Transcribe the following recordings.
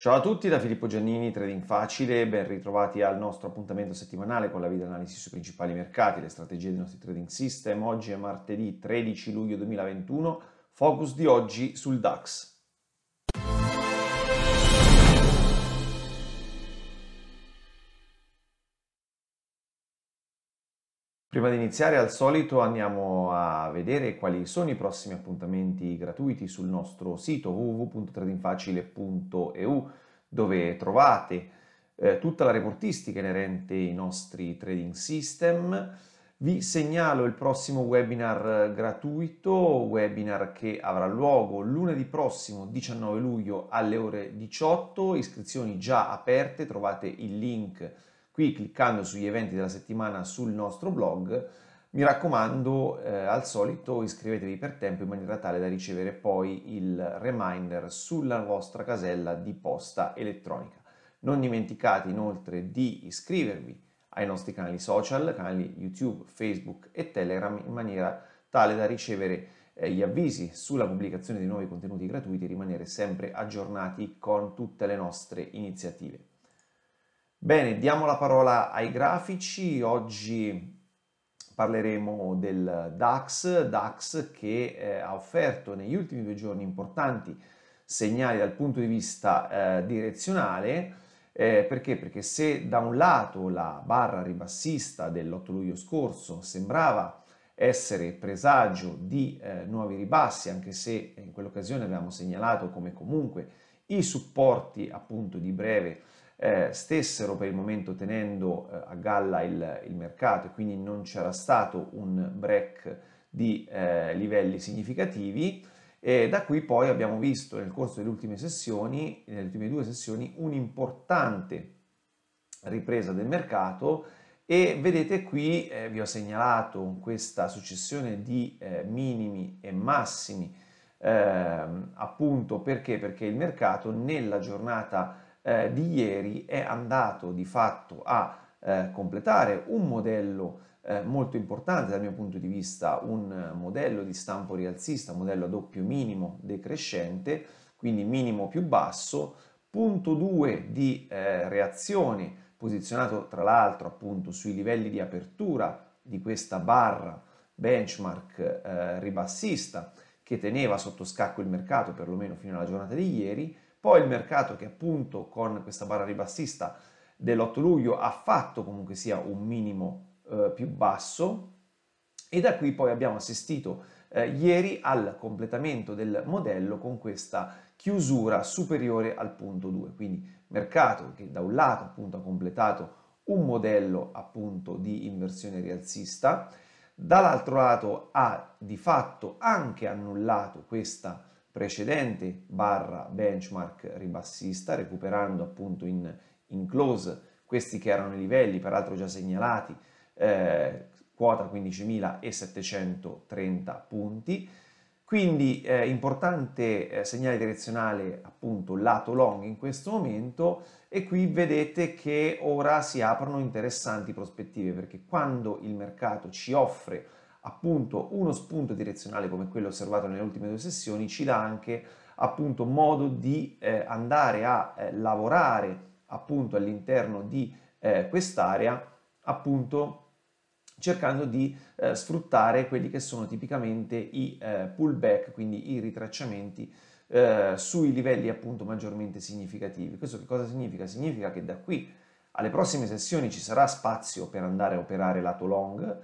Ciao a tutti da Filippo Giannini, Trading Facile, ben ritrovati al nostro appuntamento settimanale con la video analisi sui principali mercati, le strategie dei nostri trading system. Oggi è martedì 13 luglio 2021, focus di oggi sul DAX. Prima di iniziare, al solito, andiamo a vedere quali sono i prossimi appuntamenti gratuiti sul nostro sito www.tradingfacile.eu dove trovate eh, tutta la reportistica inerente ai nostri trading system. Vi segnalo il prossimo webinar gratuito, webinar che avrà luogo lunedì prossimo 19 luglio alle ore 18, iscrizioni già aperte, trovate il link qui cliccando sugli eventi della settimana sul nostro blog. Mi raccomando, eh, al solito iscrivetevi per tempo in maniera tale da ricevere poi il reminder sulla vostra casella di posta elettronica. Non dimenticate inoltre di iscrivervi ai nostri canali social, canali YouTube, Facebook e Telegram in maniera tale da ricevere eh, gli avvisi sulla pubblicazione di nuovi contenuti gratuiti e rimanere sempre aggiornati con tutte le nostre iniziative. Bene, diamo la parola ai grafici. Oggi parleremo del DAX, DAX che eh, ha offerto negli ultimi due giorni importanti segnali dal punto di vista eh, direzionale. Eh, perché? Perché se da un lato la barra ribassista dell'8 luglio scorso sembrava essere presagio di eh, nuovi ribassi, anche se in quell'occasione avevamo segnalato come comunque i supporti appunto di breve eh, stessero per il momento tenendo eh, a galla il, il, mercato e quindi non c'era stato un break di eh, livelli significativi e da qui poi abbiamo visto nel corso delle ultime sessioni, nelle ultime due sessioni, un'importante ripresa del mercato e vedete qui eh, vi ho segnalato questa successione di eh, minimi e massimi eh, appunto perché? Perché il mercato nella giornata eh, di ieri è andato di fatto a eh, completare un modello eh, molto importante dal mio punto di vista, un modello di stampo rialzista, modello a doppio minimo decrescente, quindi minimo più basso, punto 2 di eh, reazione posizionato tra l'altro appunto sui livelli di apertura di questa barra benchmark eh, ribassista che teneva sotto scacco il mercato perlomeno fino alla giornata di ieri, poi il mercato che appunto con questa barra ribassista dell'8 luglio ha fatto comunque sia un minimo eh, più basso e da qui poi abbiamo assistito eh, ieri al completamento del modello con questa chiusura superiore al punto 2. Quindi mercato che da un lato appunto ha completato un modello appunto di inversione rialzista, dall'altro lato ha di fatto anche annullato questa precedente barra benchmark ribassista, recuperando appunto in, in close questi che erano i livelli, peraltro già segnalati, eh, quota 15.730 punti. Quindi eh, importante eh, segnale direzionale appunto lato long in questo momento e qui vedete che ora si aprono interessanti prospettive perché quando il mercato ci offre appunto uno spunto direzionale come quello osservato nelle ultime due sessioni ci dà anche appunto modo di eh, andare a eh, lavorare appunto all'interno di eh, quest'area appunto cercando di eh, sfruttare quelli che sono tipicamente i eh, pullback, quindi i ritracciamenti eh, sui livelli appunto maggiormente significativi. Questo che cosa significa? Significa che da qui alle prossime sessioni ci sarà spazio per andare a operare lato long,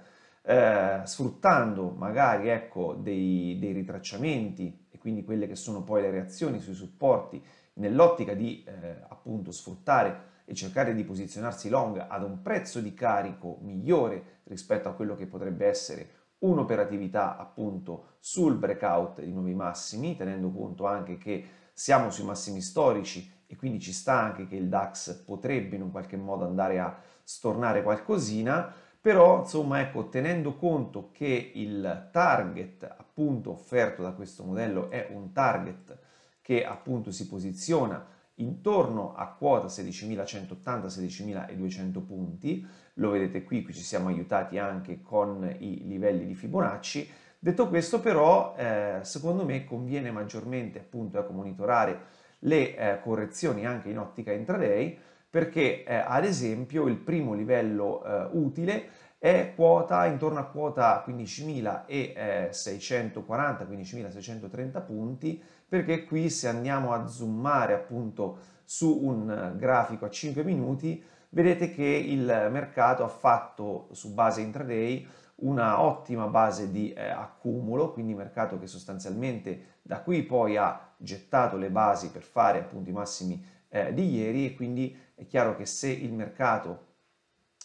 eh, sfruttando magari ecco, dei, dei, ritracciamenti e quindi quelle che sono poi le reazioni sui supporti nell'ottica di eh, appunto sfruttare e cercare di posizionarsi long ad un prezzo di carico migliore rispetto a quello che potrebbe essere un'operatività appunto sul breakout di nuovi massimi, tenendo conto anche che siamo sui massimi storici e quindi ci sta anche che il DAX potrebbe in un qualche modo andare a stornare qualcosina, però insomma ecco tenendo conto che il target appunto offerto da questo modello è un target che appunto si posiziona intorno a quota 16.180-16.200 punti, lo vedete qui, qui ci siamo aiutati anche con i livelli di Fibonacci. Detto questo però, eh, secondo me conviene maggiormente appunto ecco, monitorare le eh, correzioni anche in ottica intraday perché eh, ad esempio il primo livello eh, utile è quota intorno a quota 15.640, 15.630 punti, perché qui se andiamo a zoomare appunto su un grafico a 5 minuti, vedete che il mercato ha fatto su base intraday una ottima base di eh, accumulo, quindi mercato che sostanzialmente da qui poi ha gettato le basi per fare appunto i massimi eh, di ieri e quindi è chiaro che se il mercato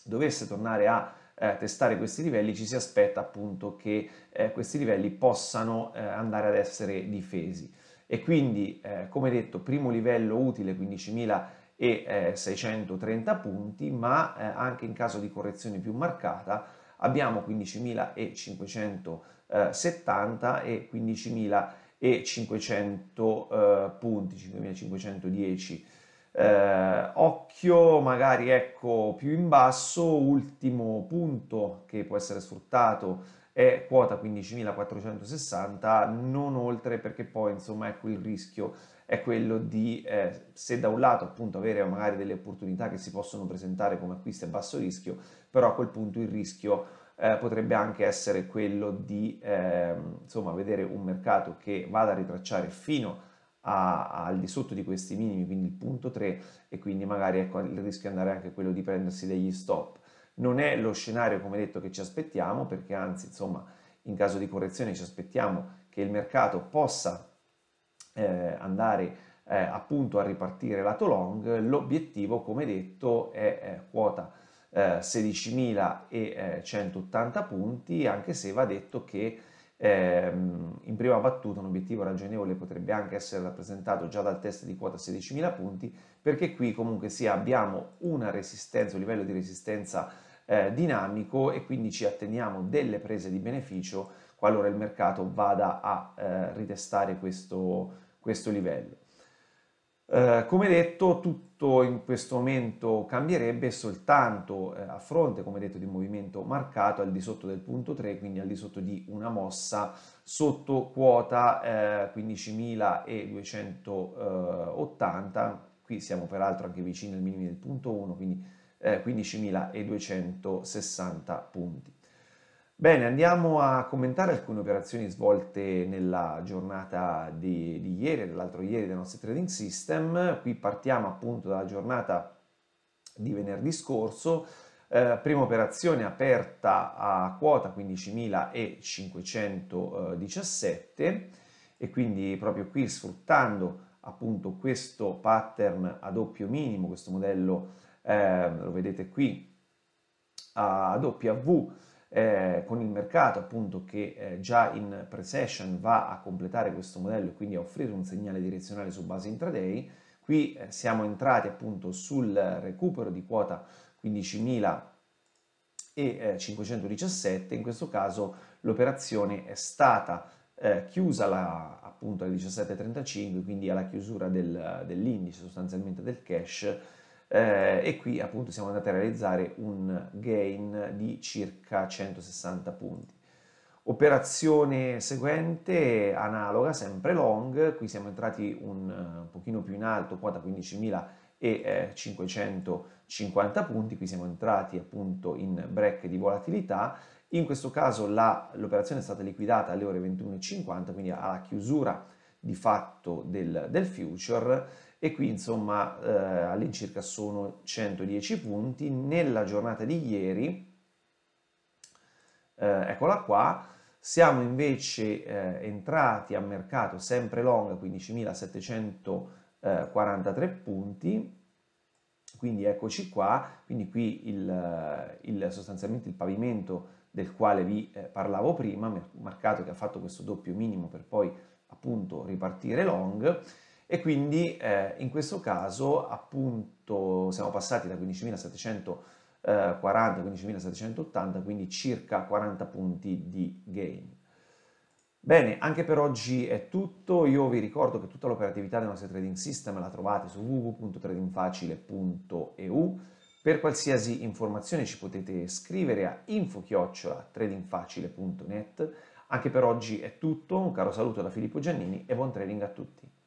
dovesse tornare a eh, testare questi livelli ci si aspetta appunto che eh, questi livelli possano eh, andare ad essere difesi. E quindi eh, come detto primo livello utile 15.630 punti ma eh, anche in caso di correzione più marcata abbiamo 15.570 e 15.500 eh, punti 5.510 eh, occhio magari ecco più in basso, ultimo punto che può essere sfruttato è quota 15.460, non oltre perché poi insomma ecco il rischio è quello di eh, se da un lato appunto avere magari delle opportunità che si possono presentare come acquisti a basso rischio, però a quel punto il rischio eh, potrebbe anche essere quello di eh, insomma vedere un mercato che vada a ritracciare fino a a, al di sotto di questi minimi, quindi il punto 3 e quindi magari ecco, il rischio è andare anche quello di prendersi degli stop. Non è lo scenario come detto che ci aspettiamo perché anzi insomma in caso di correzione ci aspettiamo che il mercato possa eh, andare eh, appunto a ripartire lato long, l'obiettivo come detto è, è quota eh, 16.180 punti anche se va detto che in prima battuta un obiettivo ragionevole potrebbe anche essere rappresentato già dal test di quota 16.000 punti, perché qui comunque sia abbiamo una resistenza, un livello di resistenza eh, dinamico e quindi ci atteniamo delle prese di beneficio qualora il mercato vada a eh, ritestare questo, questo livello. Eh, come detto, tutto in questo momento cambierebbe soltanto eh, a fronte, come detto, di un movimento marcato al di sotto del punto 3, quindi al di sotto di una mossa sotto quota eh, 15.280. Qui siamo peraltro anche vicini al minimo del punto 1, quindi 15.260 eh, punti. Bene, andiamo a commentare alcune operazioni svolte nella giornata di, di ieri, dell'altro ieri dei nostri trading system. Qui partiamo appunto dalla giornata di venerdì scorso. Eh, prima operazione aperta a quota 15.517 e quindi proprio qui sfruttando appunto questo pattern a doppio minimo, questo modello eh, lo vedete qui a W eh, con il mercato appunto che eh, già in pre-session va a completare questo modello e quindi a offrire un segnale direzionale su base intraday. Qui eh, siamo entrati appunto sul recupero di quota 15.517, in questo caso l'operazione è stata eh, chiusa la, appunto alle 17.35, quindi alla chiusura del, dell'indice sostanzialmente del cash eh, e qui appunto siamo andati a realizzare un gain di circa 160 punti. Operazione seguente, analoga, sempre long, qui siamo entrati un, un pochino più in alto, quota 15.550 punti, qui siamo entrati appunto in break di volatilità, in questo caso l'operazione è stata liquidata alle ore 21.50, quindi alla chiusura di fatto del, del future e qui insomma eh, all'incirca sono 110 punti. Nella giornata di ieri, eh, eccola qua, siamo invece eh, entrati a mercato sempre long 15.743 punti, quindi eccoci qua, quindi qui il, il, sostanzialmente il pavimento del quale vi eh, parlavo prima, marcato che ha fatto questo doppio minimo per poi appunto ripartire long e quindi eh, in questo caso appunto siamo passati da 15.740 a 15.780, quindi circa 40 punti di gain. Bene, anche per oggi è tutto, io vi ricordo che tutta l'operatività del nostro trading system la trovate su www.tradingfacile.eu, per qualsiasi informazione ci potete scrivere a info-tradingfacile.net, anche per oggi è tutto, un caro saluto da Filippo Giannini e buon trading a tutti.